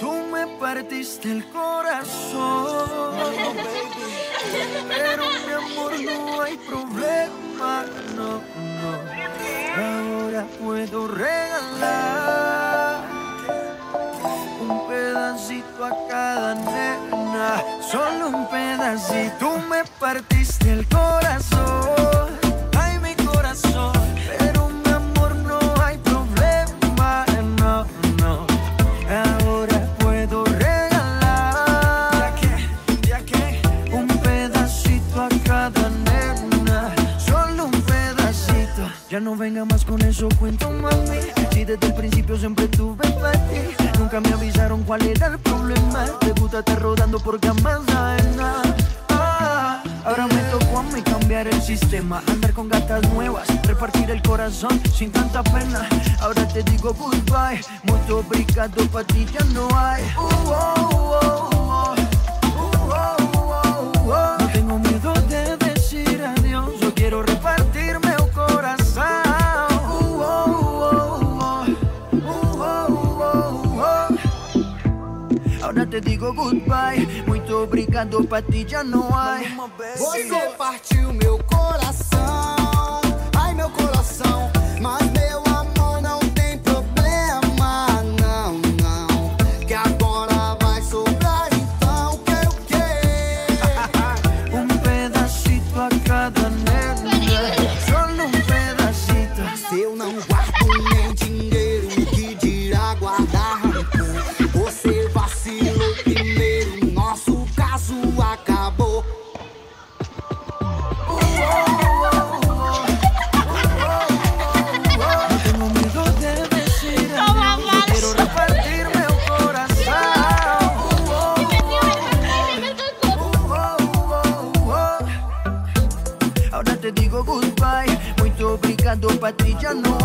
Tú me partiste el corazón, baby. Pero mi amor no hay problema, no, no. Ahora puedo regalar un pedacito a cada nena, solo un pedacito. Tú me partiste el corazón, Ya no venga más con eso, cuento mami. Si desde el principio siempre tuve para ti, nunca me avisaron cuál era el problema. Te gusta estar rodando jamás sabes nada. Ah, Ahora me tocó a mí cambiar el sistema, andar con gatas nuevas, repartir el corazón sin tanta pena. Ahora te digo goodbye, mucho obrigado para ti ya no hay. Uh, oh, oh, Ahora te digo goodbye, muito obrigado pra ti já não há. Você partiu meu coração, Te digo goodbye, muito obrigado já não.